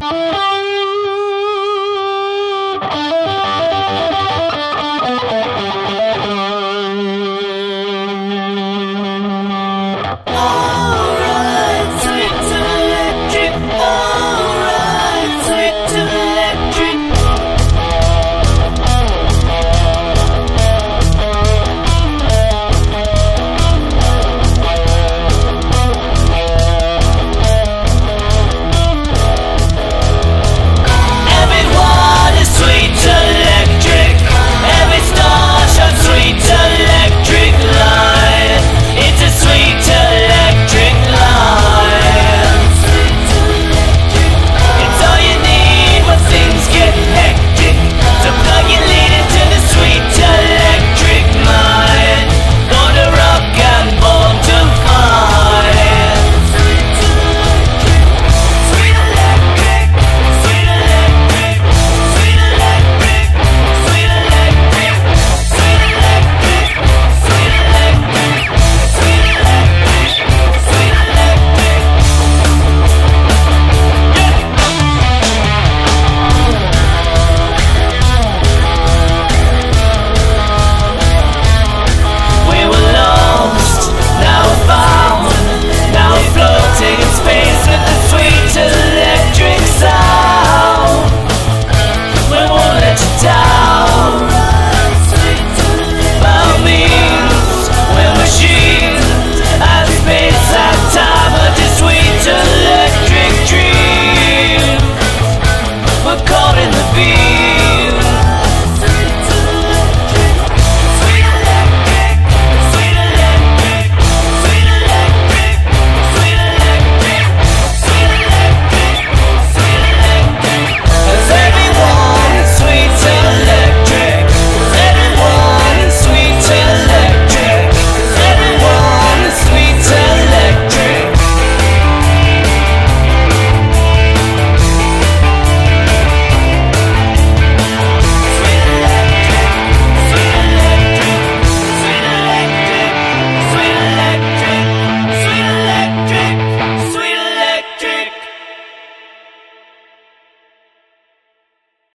Bye.